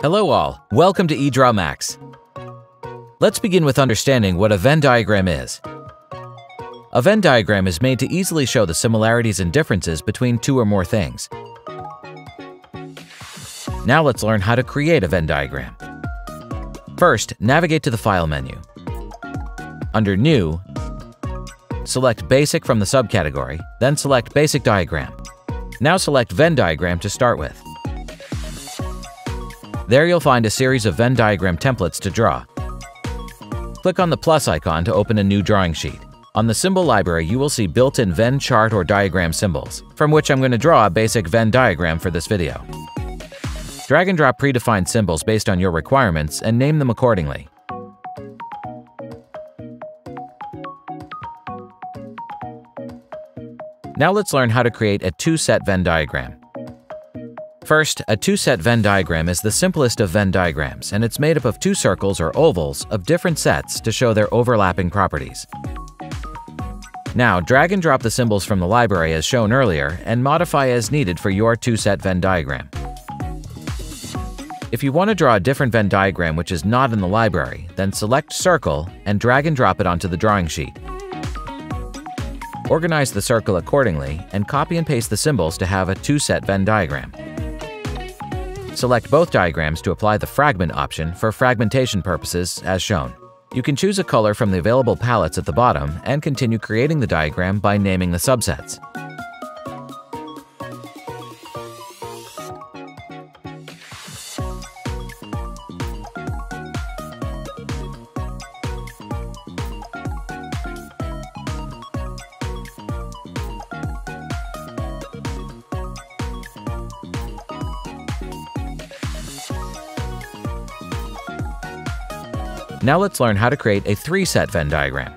Hello all, welcome to EdrawMax. Let's begin with understanding what a Venn diagram is. A Venn diagram is made to easily show the similarities and differences between two or more things. Now let's learn how to create a Venn diagram. First, navigate to the File menu. Under New, select Basic from the subcategory, then select Basic Diagram. Now select Venn diagram to start with. There you'll find a series of Venn diagram templates to draw. Click on the plus icon to open a new drawing sheet. On the symbol library, you will see built-in Venn chart or diagram symbols, from which I'm going to draw a basic Venn diagram for this video. Drag and drop predefined symbols based on your requirements and name them accordingly. Now let's learn how to create a two-set Venn diagram. First, a two-set Venn diagram is the simplest of Venn diagrams, and it's made up of two circles or ovals of different sets to show their overlapping properties. Now, drag and drop the symbols from the library as shown earlier and modify as needed for your two-set Venn diagram. If you want to draw a different Venn diagram which is not in the library, then select Circle and drag and drop it onto the drawing sheet. Organize the circle accordingly and copy and paste the symbols to have a two-set Venn diagram. Select both diagrams to apply the fragment option for fragmentation purposes as shown. You can choose a color from the available palettes at the bottom and continue creating the diagram by naming the subsets. Now let's learn how to create a three-set Venn diagram.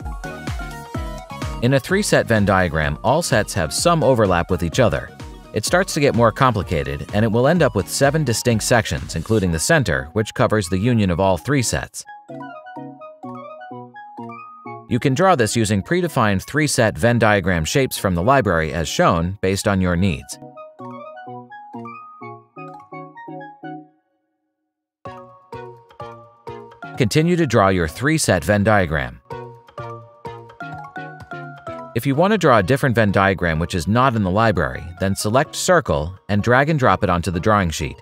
In a three-set Venn diagram, all sets have some overlap with each other. It starts to get more complicated, and it will end up with seven distinct sections, including the center, which covers the union of all three sets. You can draw this using predefined three-set Venn diagram shapes from the library as shown based on your needs. Continue to draw your three-set Venn diagram. If you want to draw a different Venn diagram which is not in the library, then select Circle and drag and drop it onto the drawing sheet.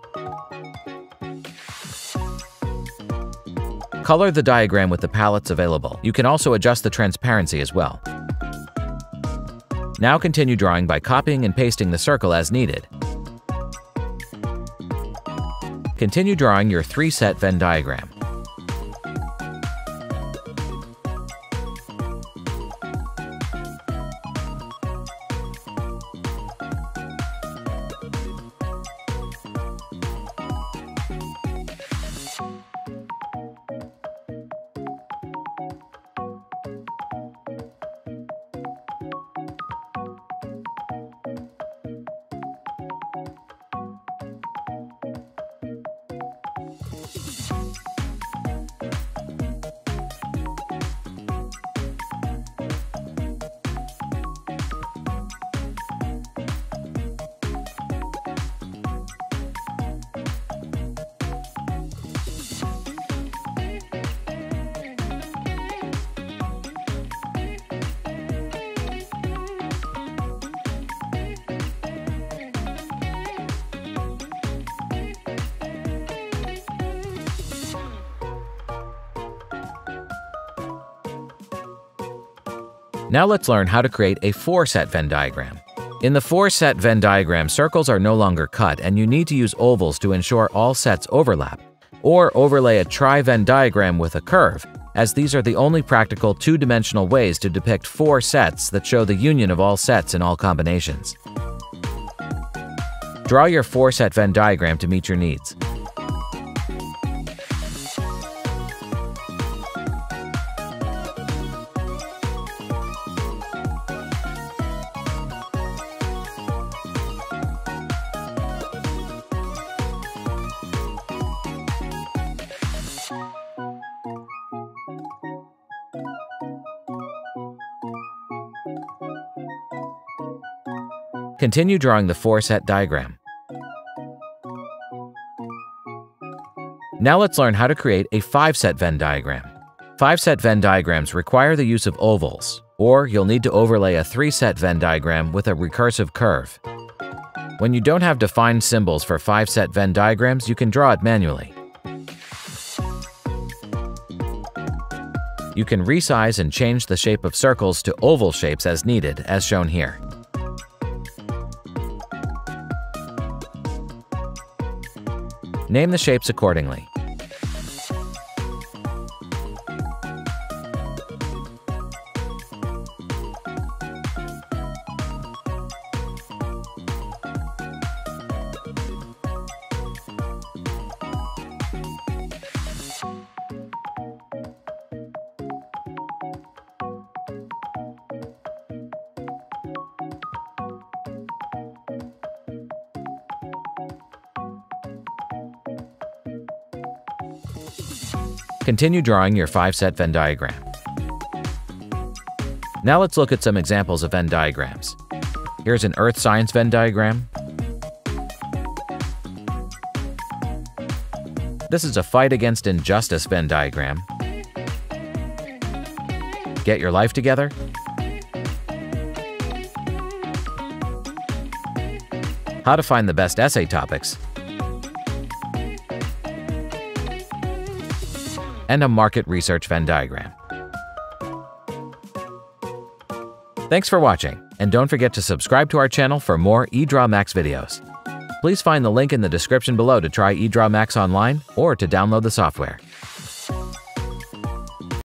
Color the diagram with the palettes available. You can also adjust the transparency as well. Now continue drawing by copying and pasting the circle as needed. Continue drawing your three-set Venn diagram. Now let's learn how to create a four-set Venn diagram. In the four-set Venn diagram, circles are no longer cut and you need to use ovals to ensure all sets overlap, or overlay a tri-Venn diagram with a curve, as these are the only practical two-dimensional ways to depict four sets that show the union of all sets in all combinations. Draw your four-set Venn diagram to meet your needs. Continue drawing the four-set diagram. Now let's learn how to create a 5-set Venn diagram. 5-set Venn diagrams require the use of ovals, or you'll need to overlay a 3-set Venn diagram with a recursive curve. When you don't have defined symbols for 5-set Venn diagrams, you can draw it manually. You can resize and change the shape of circles to oval shapes as needed, as shown here. Name the shapes accordingly. Continue drawing your 5-set Venn diagram. Now let's look at some examples of Venn diagrams. Here's an Earth Science Venn diagram. This is a Fight Against Injustice Venn diagram. Get your life together? How to find the best essay topics and a market research Venn diagram. Thanks for watching, and don't forget to subscribe to our channel for more EdrawMax videos. Please find the link in the description below to try EdrawMax online or to download the software.